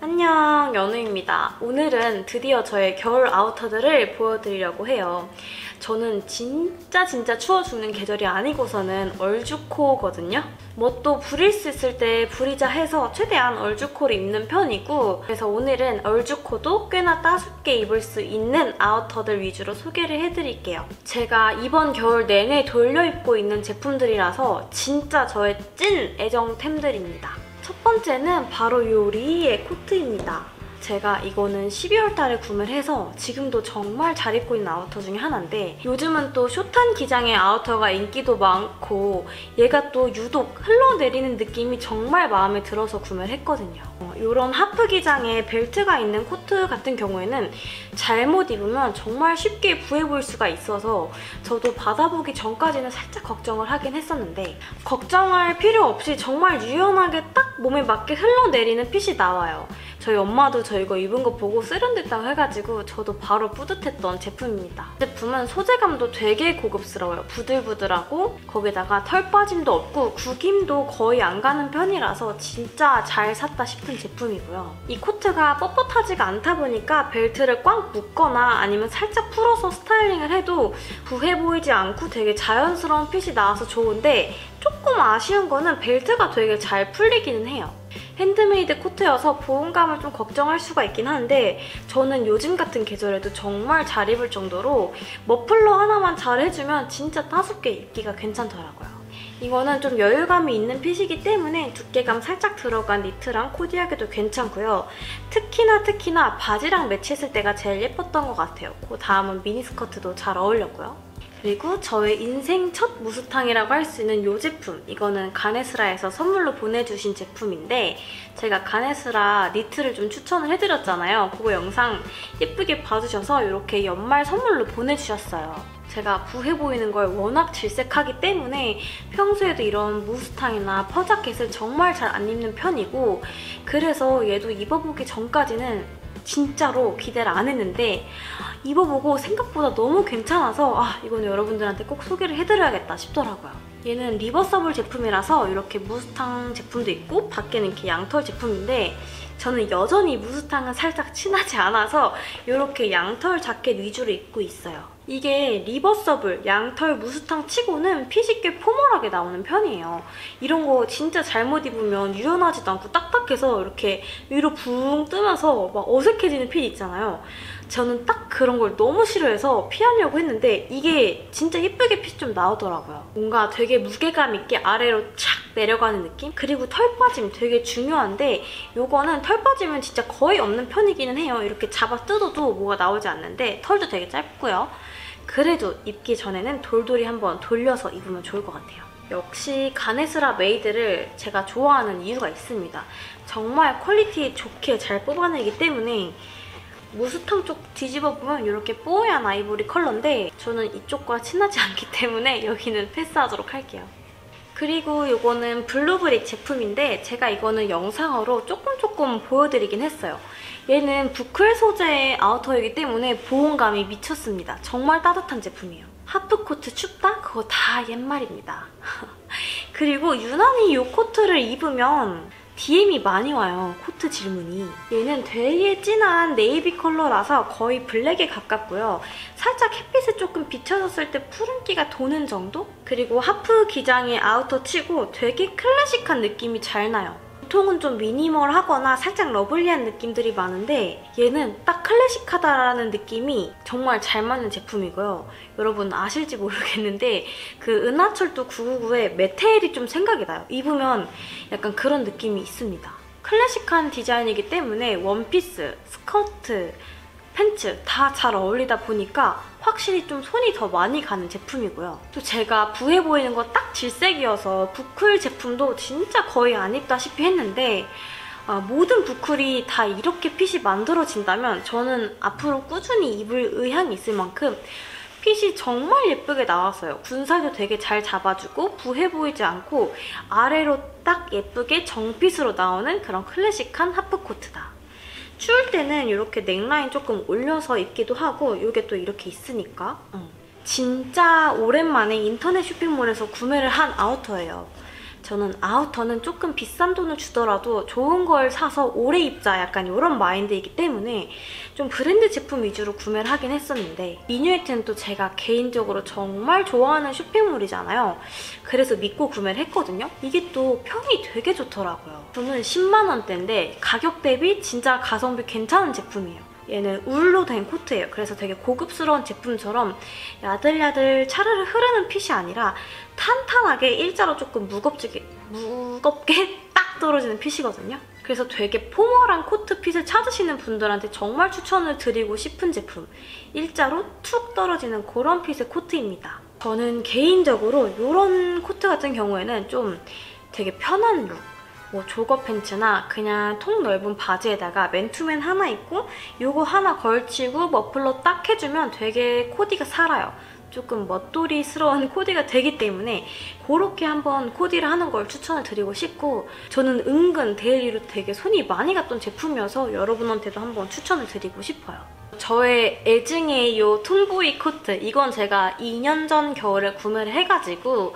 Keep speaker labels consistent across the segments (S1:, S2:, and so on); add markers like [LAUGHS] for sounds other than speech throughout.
S1: 안녕 연우입니다. 오늘은 드디어 저의 겨울 아우터들을 보여드리려고 해요. 저는 진짜 진짜 추워 죽는 계절이 아니고서는 얼죽코거든요. 뭐또 부릴 수 있을 때 부리자 해서 최대한 얼죽코를 입는 편이고 그래서 오늘은 얼죽코도 꽤나 따숩게 입을 수 있는 아우터들 위주로 소개를 해드릴게요. 제가 이번 겨울 내내 돌려 입고 있는 제품들이라서 진짜 저의 찐 애정템들입니다. 첫 번째는 바로 이 리의 코트입니다. 제가 이거는 12월 달에 구매를 해서 지금도 정말 잘 입고 있는 아우터 중에 하나인데 요즘은 또 숏한 기장의 아우터가 인기도 많고 얘가 또 유독 흘러내리는 느낌이 정말 마음에 들어서 구매를 했거든요. 이런 하프 기장에 벨트가 있는 코트 같은 경우에는 잘못 입으면 정말 쉽게 부해 보일 수가 있어서 저도 받아보기 전까지는 살짝 걱정을 하긴 했었는데 걱정할 필요 없이 정말 유연하게 딱 몸에 맞게 흘러내리는 핏이 나와요. 저희 엄마도 저 이거 입은 거 보고 세련됐다고 해가지고 저도 바로 뿌듯했던 제품입니다. 제품은 소재감도 되게 고급스러워요. 부들부들하고 거기다가 털 빠짐도 없고 구김도 거의 안 가는 편이라서 진짜 잘 샀다 싶은 제품이고요. 이 코트가 뻣뻣하지가 않다 보니까 벨트를 꽉 묶거나 아니면 살짝 풀어서 스타일링을 해도 부해 보이지 않고 되게 자연스러운 핏이 나와서 좋은데 조금 아쉬운 거는 벨트가 되게 잘 풀리기는 해요. 핸드메이드 코트여서 보온감을 좀 걱정할 수가 있긴 한데 저는 요즘 같은 계절에도 정말 잘 입을 정도로 머플러 하나만 잘 해주면 진짜 따숩게 입기가 괜찮더라고요. 이거는 좀 여유감이 있는 핏이기 때문에 두께감 살짝 들어간 니트랑 코디하기도 괜찮고요. 특히나 특히나 바지랑 매치했을 때가 제일 예뻤던 것 같아요. 그 다음은 미니스커트도 잘 어울렸고요. 그리고 저의 인생 첫 무스탕이라고 할 수 있는 이 제품 이거는 가네스라에서 선물로 보내주신 제품인데 제가 가네스라 니트를 좀 추천을 해드렸잖아요. 그거 영상 예쁘게 봐주셔서 이렇게 연말 선물로 보내주셨어요. 제가 부해 보이는 걸 워낙 질색하기 때문에 평소에도 이런 무스탕이나 퍼자켓을 정말 잘 안 입는 편이고 그래서 얘도 입어보기 전까지는 진짜로 기대를 안 했는데 입어보고 생각보다 너무 괜찮아서 아 이거는 여러분들한테 꼭 소개를 해드려야겠다 싶더라고요. 얘는 reversible 제품이라서 이렇게 무스탕 제품도 있고 밖에는 이렇게 양털 제품인데 저는 여전히 무스탕은 살짝 친하지 않아서 이렇게 양털 자켓 위주로 입고 있어요. 이게 reversible, 양털, 무스탕 치고는 핏이 꽤 formal하게 나오는 편이에요. 이런 거 진짜 잘못 입으면 유연하지도 않고 딱딱해서 이렇게 위로 붕 뜨면서 막 어색해지는 핏 있잖아요. 저는 딱 그런 걸 너무 싫어해서 피하려고 했는데 이게 진짜 예쁘게 핏 좀 나오더라고요. 뭔가 되게 무게감 있게 아래로 착 내려가는 느낌? 그리고 털 빠짐 되게 중요한데 이거는 털 빠짐은 진짜 거의 없는 편이기는 해요. 이렇게 잡아 뜯어도 뭐가 나오지 않는데 털도 되게 짧고요. 그래도 입기 전에는 돌돌이 한번 돌려서 입으면 좋을 것 같아요. 역시 가네스라 made를 제가 좋아하는 이유가 있습니다. 정말 퀄리티 좋게 잘 뽑아내기 때문에 무스탕 쪽 뒤집어 보면 이렇게 뽀얀 아이보리 컬러인데 저는 이쪽과 친하지 않기 때문에 여기는 패스하도록 할게요. 그리고 이거는 블루브릭 제품인데 제가 이거는 영상으로 조금 조금 보여드리긴 했어요. 얘는 부클 소재의 아우터이기 때문에 보온감이 미쳤습니다. 정말 따뜻한 제품이에요. 하프코트 춥다? 그거 다 옛말입니다. [LAUGHS] 그리고 유난히 이 코트를 입으면 DM이 많이 와요, 코트 질문이. 얘는 되게 진한 네이비 컬러라서 거의 블랙에 가깝고요. 살짝 햇빛에 조금 비춰졌을 때 푸른기가 도는 정도? 그리고 하프 기장의 아우터 치고 되게 클래식한 느낌이 잘 나요. 보통은 좀 미니멀하거나 살짝 lovely한 느낌들이 많은데 얘는 딱 클래식하다라는 느낌이 정말 잘 맞는 제품이고요. 여러분 아실지 모르겠는데 그 은하철도 999의 메텔이 좀 생각이 나요. 입으면 약간 그런 느낌이 있습니다. 클래식한 디자인이기 때문에 원피스, 스커트, 팬츠 다 잘 어울리다 보니까 확실히 좀 손이 더 많이 가는 제품이고요. 또 제가 부해 보이는 거 딱 질색이어서 부클 제품도 진짜 거의 안 입다시피 했는데 아, 모든 부클이 다 이렇게 핏이 만들어진다면 저는 앞으로 꾸준히 입을 의향이 있을 만큼 핏이 정말 예쁘게 나왔어요. 군살도 되게 잘 잡아주고 부해 보이지 않고 아래로 딱 예쁘게 정핏으로 나오는 그런 클래식한 하프코트다. 추울 때는 이렇게 넥라인 조금 올려서 입기도 하고 이게 또 이렇게 있으니까 응. 진짜 오랜만에 인터넷 쇼핑몰에서 구매를 한 아우터예요. 저는 아우터는 조금 비싼 돈을 주더라도 좋은 걸 사서 오래 입자 약간 이런 마인드이기 때문에 좀 브랜드 제품 위주로 구매를 하긴 했었는데 미뉴에트는 또 제가 개인적으로 정말 좋아하는 쇼핑몰이잖아요. 그래서 믿고 구매를 했거든요. 이게 또 평이 되게 좋더라고요. 저는 10만 원대인데 가격 대비 진짜 가성비 괜찮은 제품이에요. 얘는 울로 된 코트예요. 그래서 되게 고급스러운 제품처럼 야들야들 차르르 흐르는 핏이 아니라 탄탄하게 일자로 조금 무겁게, 무겁게 [LAUGHS] 딱 떨어지는 핏이거든요. 그래서 되게 formal한 코트 핏을 찾으시는 분들한테 정말 추천을 드리고 싶은 제품. 일자로 툭 떨어지는 그런 핏의 코트입니다. 저는 개인적으로 이런 코트 같은 경우에는 좀 되게 편한 룩, 뭐 조거 팬츠나 그냥 통 넓은 바지에다가 맨투맨 하나 입고 이거 하나 걸치고 머플러 딱 해주면 되게 코디가 살아요. 조금 멋돌이스러운 [LAUGHS] 코디가 되기 때문에 그렇게 한번 코디를 하는 걸 추천을 드리고 싶고 저는 은근 daily로 되게 손이 많이 갔던 제품이어서 여러분한테도 한번 추천을 드리고 싶어요. 저의 애증의 이 톰보이 코트 이건 제가 2년 전 겨울에 구매를 해가지고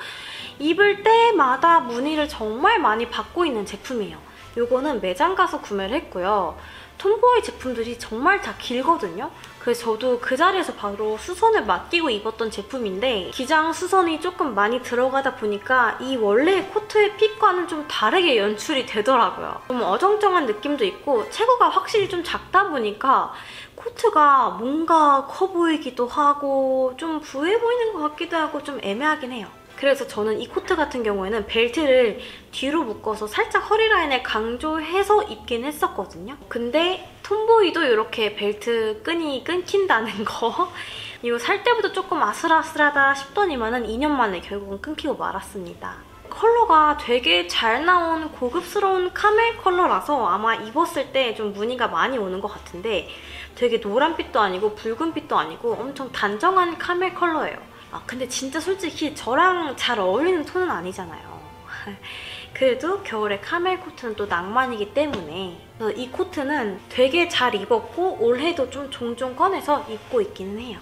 S1: 입을 때마다 문의를 정말 많이 받고 있는 제품이에요. 이거는 매장 가서 구매를 했고요. 톰보이 제품들이 정말 다 길거든요. 그래서 저도 그 자리에서 바로 수선을 맡기고 입었던 제품인데 기장 수선이 조금 많이 들어가다 보니까 이 원래 코트의 핏과는 좀 다르게 연출이 되더라고요. 좀 어정쩡한 느낌도 있고 체구가 확실히 좀 작다 보니까 코트가 뭔가 커 보이기도 하고 좀 부해 보이는 것 같기도 하고 좀 애매하긴 해요. 그래서 저는 이 코트 같은 경우에는 벨트를 뒤로 묶어서 살짝 허리 라인을 강조해서 입긴 했었거든요. 근데 톰보이도 이렇게 벨트 끈이 끊긴다는 거 [LAUGHS] 이거 살 때부터 조금 아슬아슬하다 싶더니만은 2년 만에 결국은 끊기고 말았습니다. 컬러가 되게 잘 나온 고급스러운 카멜 컬러라서 아마 입었을 때 좀 문의가 많이 오는 것 같은데 되게 노란빛도 아니고 붉은빛도 아니고 엄청 단정한 카멜 컬러예요. 아 근데 진짜 솔직히 저랑 잘 어울리는 톤은 아니잖아요. [LAUGHS] 그래도 겨울에 카멜 코트는 또 낭만이기 때문에 이 코트는 되게 잘 입었고 올해도 좀 종종 꺼내서 입고 있기는 해요.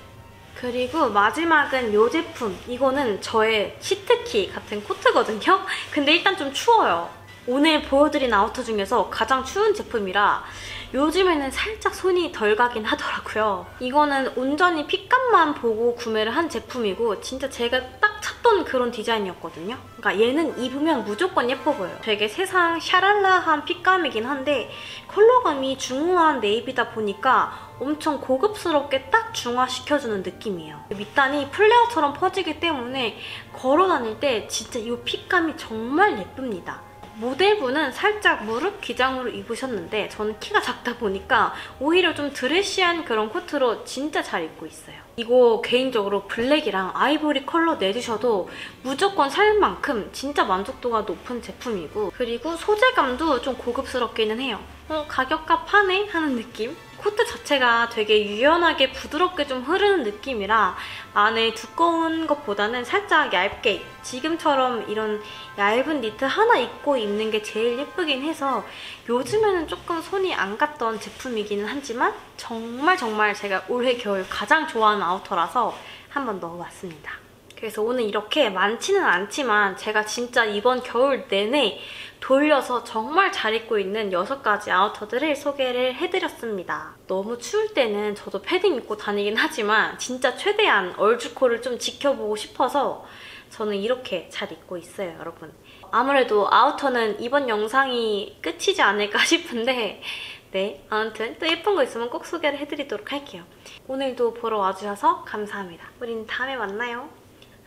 S1: 그리고 마지막은 이 제품. 이거는 저의 치트키 같은 코트거든요. [LAUGHS] 근데 일단 좀 추워요. 오늘 보여드린 아우터 중에서 가장 추운 제품이라 요즘에는 살짝 손이 덜 가긴 하더라고요. 이거는 온전히 핏감만 보고 구매를 한 제품이고 진짜 제가 딱 찾던 그런 디자인이었거든요. 그러니까 얘는 입으면 무조건 예뻐 보여요. 되게 세상 샤랄라한 핏감이긴 한데 컬러감이 중후한 네이비다 보니까 엄청 고급스럽게 딱 중화시켜주는 느낌이에요. 밑단이 플레어처럼 퍼지기 때문에 걸어 다닐 때 진짜 이 핏감이 정말 예쁩니다. 모델분은 살짝 무릎 기장으로 입으셨는데 저는 키가 작다 보니까 오히려 좀 드레시한 그런 코트로 진짜 잘 입고 있어요. 이거 개인적으로 블랙이랑 아이보리 컬러 내주셔도 무조건 살 만큼 진짜 만족도가 높은 제품이고 그리고 소재감도 좀 고급스럽기는 해요. 어, 가격값 하네? 하는 느낌? 코트 자체가 되게 유연하게 부드럽게 좀 흐르는 느낌이라 안에 두꺼운 것보다는 살짝 얇게 지금처럼 이런 얇은 니트 하나 입고 입는 게 제일 예쁘긴 해서 요즘에는 조금 손이 안 갔던 제품이기는 하지만 정말 정말 제가 올해 겨울 가장 좋아하는 아우터라서 한번 넣어봤습니다. 그래서 오늘 이렇게 많지는 않지만 제가 진짜 이번 겨울 내내 돌려서 정말 잘 입고 있는 6가지 아우터들을 소개를 해드렸습니다. 너무 추울 때는 저도 패딩 입고 다니긴 하지만 진짜 최대한 얼주코를 좀 지켜보고 싶어서 저는 이렇게 잘 입고 있어요, 여러분. 아무래도 아우터는 이번 영상이 끝이지 않을까 [LAUGHS] 싶은데 네, 아무튼 또 예쁜 거 있으면 꼭 소개를 해드리도록 할게요. 오늘도 보러 와주셔서 감사합니다. 우린 다음에 만나요.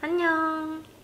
S1: 안녕.